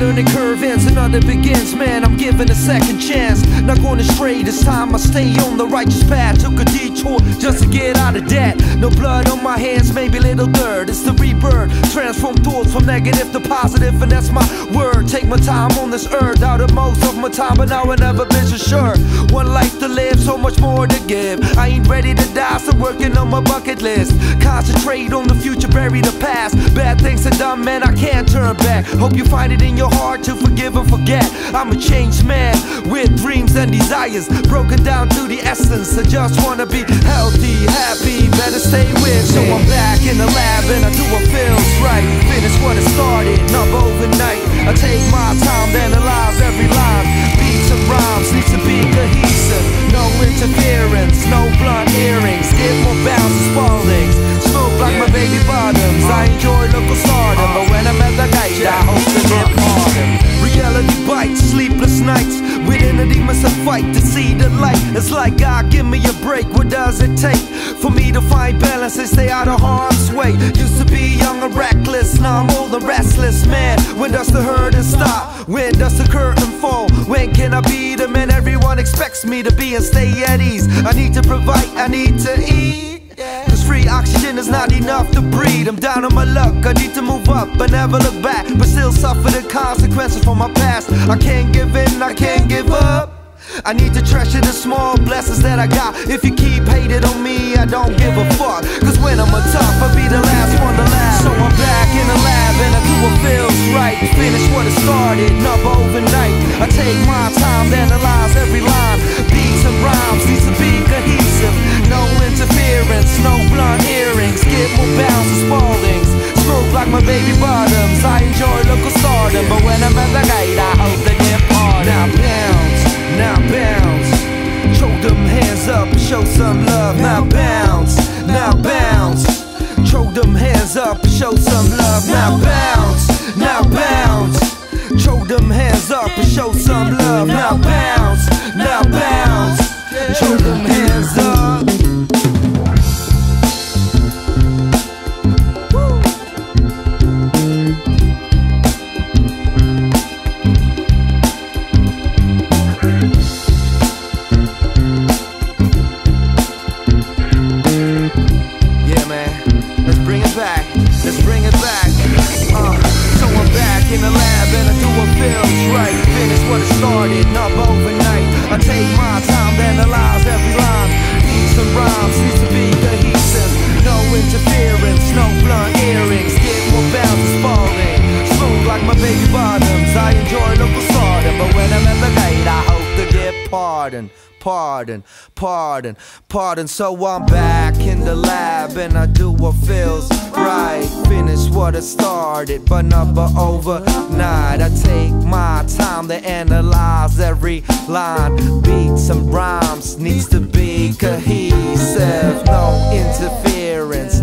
Better the curve ends, another begins, man. I'm given a second chance. Not going straight, this time, I stay on the righteous path. Took a detour just to get out of debt. No blood on my hands, maybe little dirt. It's the rebirth. Transform thoughts from negative to positive, and that's my word. Take my time on this earth, out of most of my time, but now I never been so sure. One life to live, so much more to give. I ain't ready to die, so working on my bucket list. Concentrate on the future, bury the past. Bad things are done, man, I can't turn back. Hope you find it in your heart to forgive and forget. I'm a changed man with dreams and desires, broken down to the essence. I just wanna be healthy, happy, better stay with. So I'm back in the lab and I do what feels right. Finish what I started, not overnight. I take my time, then analyze every line. Beats and rhymes need to be cohesive. No interference, no blunt earrings. Get more bounce and Spaldings. Smoke like my baby bottoms. I enjoy local stardom, but when I'm at the gate, I hope to get pardon. Reality bites, sleepless nights. Within the demons to fight to see the light. It's like God, give me a break. What does it take for me to find balance and stay out of harm's way? Used to be young and reckless, now I'm old and restless, man. When does the hurting stop? When does the curtain fall? When can I be the man everyone expects me to be and stay at ease? I need to provide, I need to eat. Cause free oxygen is not enough to breathe. I'm down on my luck, I need to move up, but never look back. But still suffer the consequences from my past. I can't give in, I can't give up. I need to treasure the small blessings that I got. If you keep hating on don't give a fuck. Cause when I'm a tough, I'll be the last one to laugh. So I'm back in the lab and I do what feels right. Finish what I started, not overnight. I take my time, analyze every Choke them hands up show some love. Now bounce, now bounce. Choke them hands up and show some love. Pardon, pardon, pardon. So I'm back in the lab and I do what feels right. Finish what I started, but never overnight. I take my time to analyze every line. Beats and rhymes needs to be cohesive. No interference